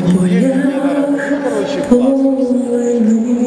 поняли. Короче, классно.